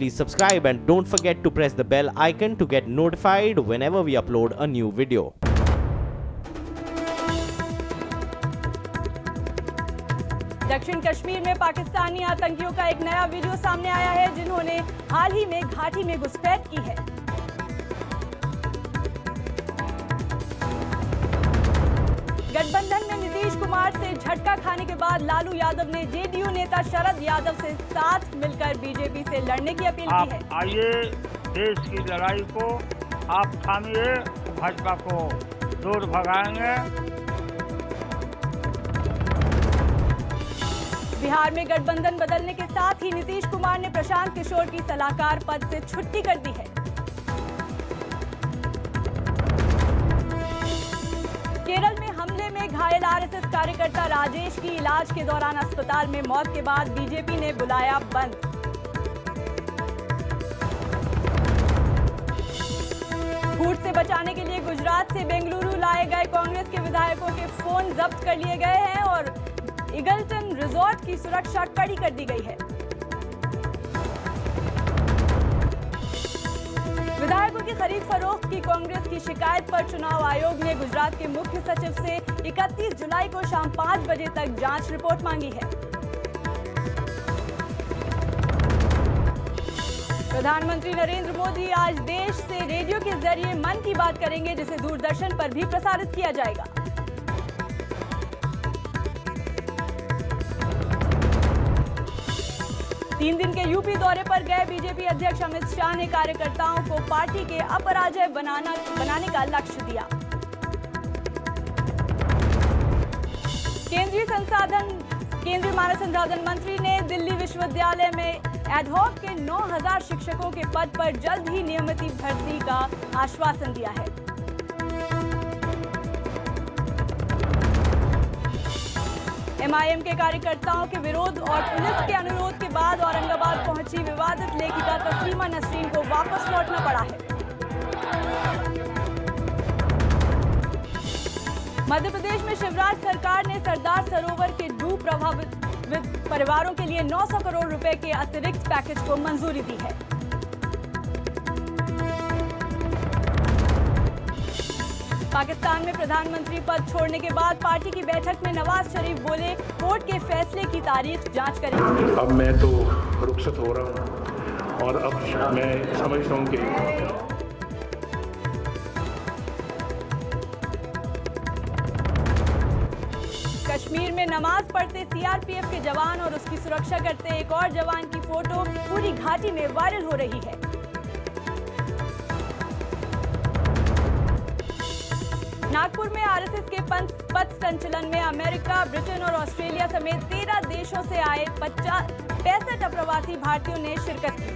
please subscribe and don't forget to press the bell icon to get notified whenever we upload a new video. दक्षिण कश्मीर में पाकिस्तानी आतंकियों का एक नया video सामने आया है जिन्होंने हाल ही में घाटी में घुसपैठ की है गठबंधन में कुमार से झटका खाने के बाद लालू यादव ने जेडीयू नेता शरद यादव से साथ मिलकर बीजेपी से लड़ने की अपील की है। आइए देश की लड़ाई को आप थामिए भाजपा को दूर भगाएँगे। बिहार में गठबंधन बदलने के साथ ही नीतीश कुमार ने प्रशांत किशोर की सलाहकार पद से छुट्टी कर दी है। घायल आरएसएस कार्यकर्ता राजेश की इलाज के दौरान अस्पताल में मौत के बाद बीजेपी ने बुलाया बंद। फूट से बचाने के लिए गुजरात से बेंगलुरु लाए गए कांग्रेस के विधायकों के फ़ोन जब्त कर लिए गए हैं और इगलटन रिजॉर्ट की सुरक्षा कड़ी कर दी गई है। विधायकों की खरीद फरोख्त की कांग्रेस की शिकायत पर चुनाव आयोग ने गुजरात के मुख्य सचिव से 31 जुलाई को शाम 5 बजे तक जाँच रिपोर्ट मांगी है। प्रधानमंत्री नरेंद्र मोदी आज देश से रेडियो के ज़रिए मन की बात करेंगे, जिसे दूरदर्शन पर भी प्रसारित किया जाएगा। तीन दिन के यूपी दौरे पर गए बीजेपी अध्यक्ष अमित शाह ने कार्यकर्ताओं को पार्टी के अपराजय बनाना, बनाने का लक्ष्य दिया। केंद्रीय संसाधन, केंद्रीय मानव संसाधन मंत्री ने दिल्ली विश्वविद्यालय में एडहॉक के 9000 शिक्षकों के पद पर जल्द ही नियमित भर्ती का आश्वासन दिया है। एमआईएम के कार्यकर्ताओं के विरोध और पुलिस के अनुरोध के बाद औरंगाबाद पहुँची विवादित लेखिका तस्लीमा नसरीन को वापस लौटना पड़ा है। मध्य प्रदेश में शिवराज सरकार ने सरदार सरोवर के डूब प्रभावित परिवारों के लिए 900 करोड़ रुपए के अतिरिक्त पैकेज को मंजूरी दी है। पाकिस्तान में प्रधानमंत्री पद छोड़ने के बाद पार्टी की बैठक में नवाज़ शरीफ बोले कोर्ट के फैसले की तारीख जाँच करेंगे. अब मैं तो रुखसत हो रहा हूँ और अब मैं समझता हूँ कि कश्मीर में नमाज़ पढ़ते सीआरपीएफ के जवान और उसकी सुरक्षा करते एक और जवान की फ़ोटो पूरी घाटी में वायरल हो रही है। नागपुर में आरएसएस के पंथ पथ संचलन में अमेरिका, ब्रिटेन और ऑस्ट्रेलिया समेत तेरह देशों से आए पचास, पैंसठ अप्रवासी भारतीयों ने शिरकत की।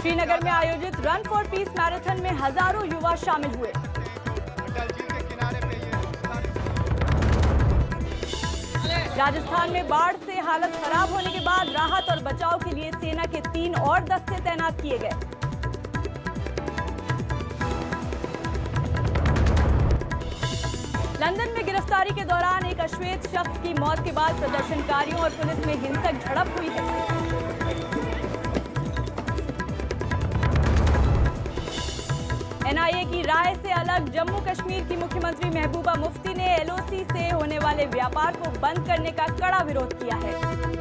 श्रीनगर में आयोजित रन फॉर पीस मैराथन में हज़ारों युवा शामिल हुए। राजस्थान में बाढ़ से हालत खराब होने के बाद राहत और बचाव के लिए सेना के तीन और दस्ते तैनात किए गए। लंदन में गिरफ्तारी के दौरान एक अश्वेत शख्स की मौत के बाद प्रदर्शनकारियों और पुलिस में हिंसक झड़प हुई है। एनआईए की राय से अलग जम्मू कश्मीर की मुख्यमंत्री महबूबा मुफ्ती ने एलओसी से होने वाले व्यापार को बंद करने का कड़ा विरोध किया है।